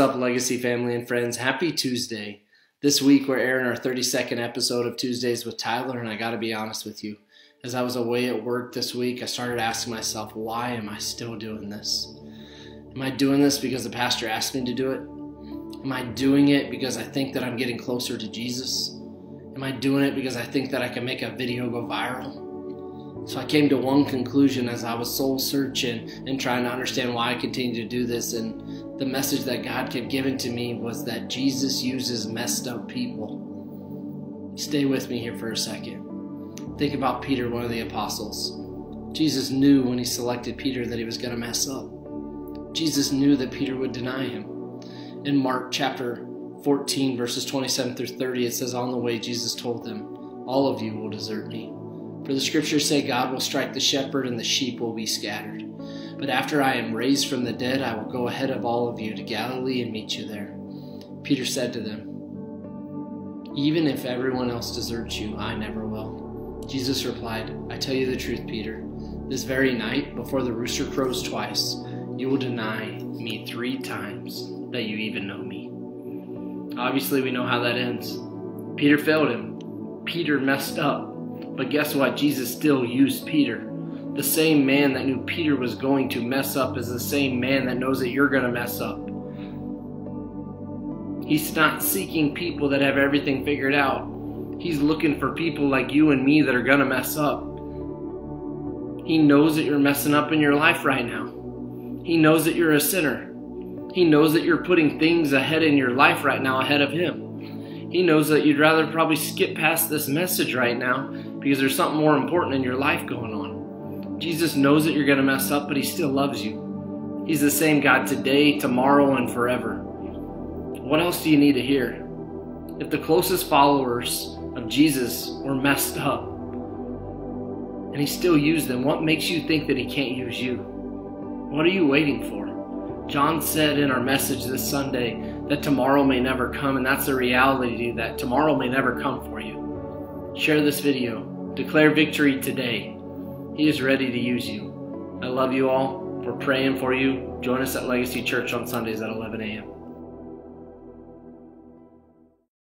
up, Legacy family and friends? Happy Tuesday. This week, we're airing our 32nd episode of Tuesdays with Tyler, and I gotta be honest with you. As I was away at work this week, I started asking myself, why am I still doing this? Am I doing this because the pastor asked me to do it? Am I doing it because I think that I'm getting closer to Jesus? Am I doing it because I think that I can make a video go viral? So I came to one conclusion as I was soul searching and trying to understand why I continue to do this. And the message that God kept giving to me was that Jesus uses messed up people. Stay with me here for a second. Think about Peter, one of the apostles. Jesus knew when he selected Peter that he was going to mess up. Jesus knew that Peter would deny him. In Mark chapter 14, verses 27 through 30, it says, On the way, Jesus told them, All of you will desert me. For the scriptures say, God will strike the shepherd and the sheep will be scattered. But after I am raised from the dead, I will go ahead of all of you to Galilee and meet you there. Peter said to them, Even if everyone else deserts you, I never will. Jesus replied, I tell you the truth, Peter. This very night, before the rooster crows twice, you will deny me three times that you even know me. Obviously, we know how that ends. Peter failed him. Peter messed up. But guess what? Jesus still used Peter. The same man that knew Peter was going to mess up is the same man that knows that you're going to mess up. He's not seeking people that have everything figured out. He's looking for people like you and me that are going to mess up. He knows that you're messing up in your life right now. He knows that you're a sinner. He knows that you're putting things ahead in your life right now ahead of Him. He knows that you'd rather probably skip past this message right now because there's something more important in your life going on. Jesus knows that you're going to mess up, but He still loves you. He's the same God today, tomorrow, and forever. What else do you need to hear? If the closest followers of Jesus were messed up and He still used them, what makes you think that He can't use you? What are you waiting for? John said in our message this Sunday that tomorrow may never come, and that's the reality that tomorrow may never come for you. Share this video. Declare victory today. He is ready to use you. I love you all. We're praying for you. Join us at Legacy Church on Sundays at 11 a.m.